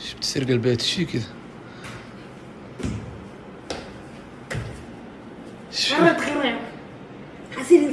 إيش بتسرق البيت شي كذا مرة تخرع حصير